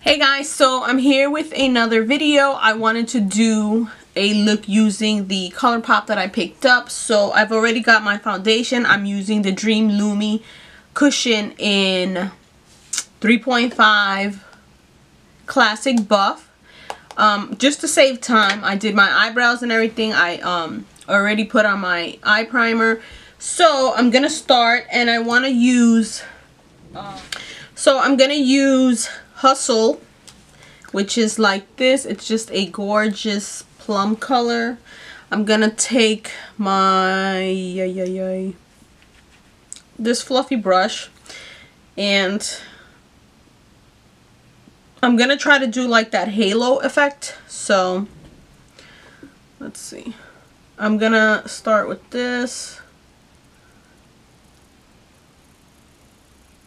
Hey guys, so I'm here with another video. I wanted to do a look using the ColourPop that I picked up. So I've already got my foundation. I'm using the Dream Lumi cushion in 3.5 Classic Buff. Um, just to save time, I did my eyebrows and everything. I um, already put on my eye primer. So I'm going to start and I want to use... Uh, so I'm going to use Hustle, which is like this. It's just a gorgeous plum color. I'm gonna take my yeah, yeah, yeah, this fluffy brush and I'm gonna try to do like that halo effect. So let's see. I'm gonna start with this.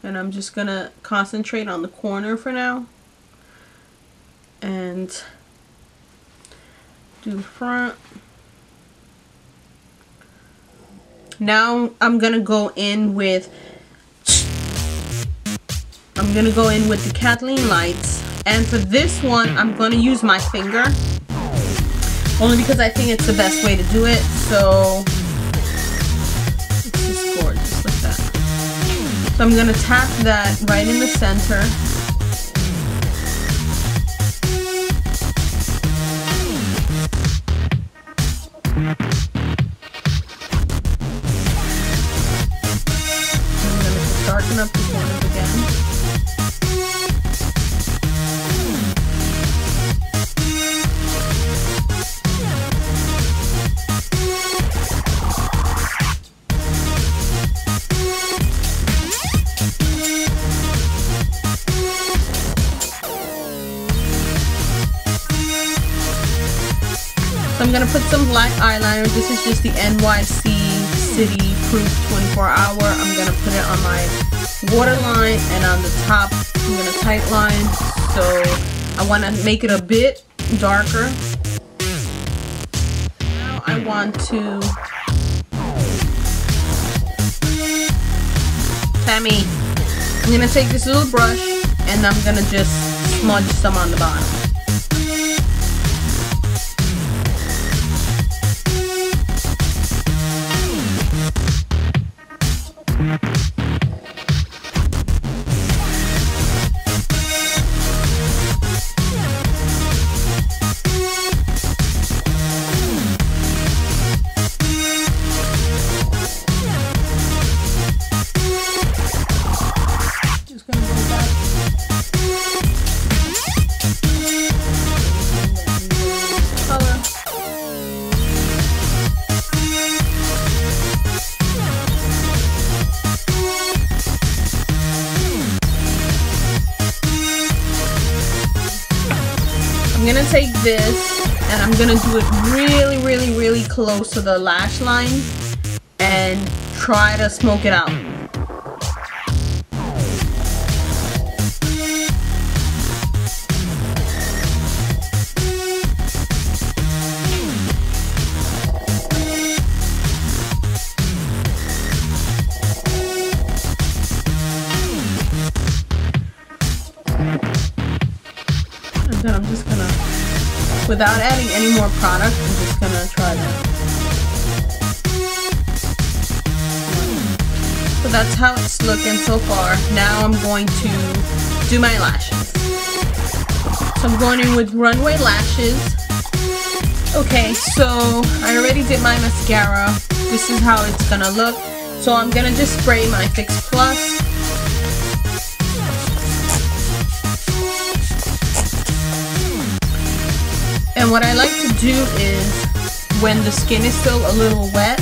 And I'm just gonna concentrate on the corner for now. And do the front. Now I'm gonna go in with I'm gonna go in with the Kathleen lights. And for this one I'm gonna use my finger. Only because I think it's the best way to do it so So I'm to tap that right in the center. I'm to put some black eyeliner. This is just the NYC City Proof 24 Hour. I'm to put it on my waterline and on the top I'm going to tight line. So I want to make it a bit darker. Now I want to... Tammy, I'm to take this little brush and I'm to just smudge some on the bottom. Gonna take this and I'm gonna do it really, really, really close to the lash line and try to smoke it out. Without adding any more product, I'm just gonna try that. So that's how it's looking so far. Now I'm going to do my lashes. So I'm going in with Runway Lashes. Okay, so I already did my mascara. This is how it's gonna look. So I'm gonna just spray my Fix Plus And what I like to do is when the skin is still a little wet,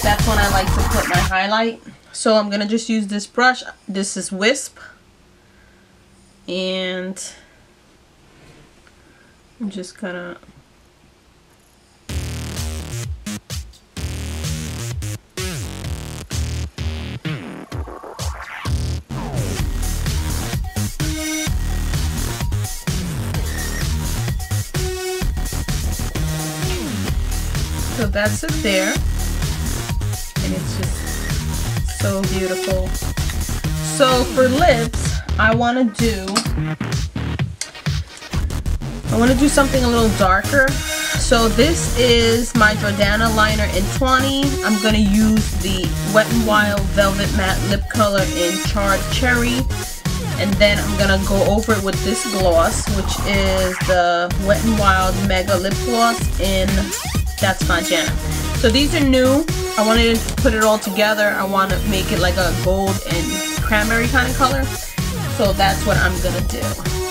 that's when I like to put my highlight. So I'm going to just use this brush. This is Wisp. And I'm just going to So that's it there. And it's just so beautiful. So for lips, I want to do I want to do something a little darker. So this is my Jordana liner in 20. I'm going to use the Wet n Wild Velvet Matte Lip Color in Charred Cherry. And then I'm going to go over it with this gloss, which is the Wet n Wild Mega Lip Gloss in That's My Jam. So these are new. I wanted to put it all together. I want to make it like a gold and cranberry kind of color. So that's what I'm going to do.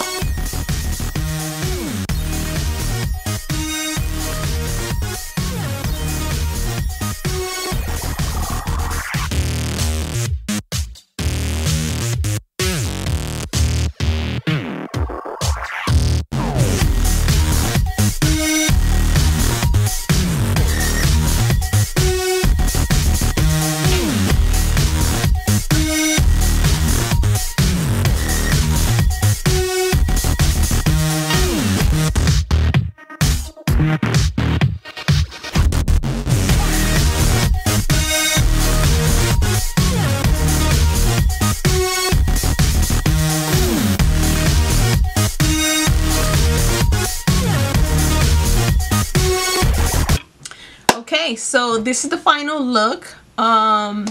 Okay so this is the final look. Um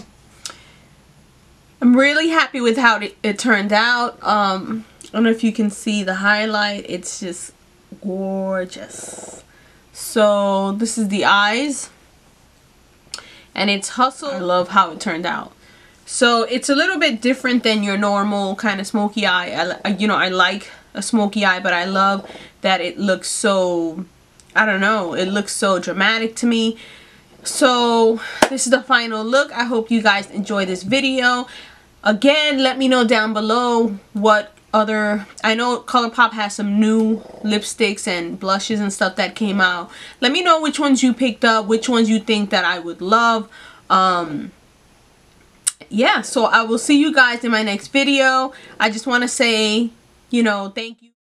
I'm really happy with how it, it turned out. Um I don't know if you can see the highlight. It's just gorgeous. So this is the eyes. And it's hustle. I love how it turned out. So it's a little bit different than your normal kind of smoky eye. I, you know I like a smoky eye but I love that it looks so I don't know it looks so dramatic to me so this is the final look. I hope you guys enjoy this video. Again let me know down below what other i know ColourPop has some new lipsticks and blushes and stuff that came out. Let me know which ones you picked up which ones you think that i would love. Um yeah so i will see you guys in my next video. I just want to say you know thank you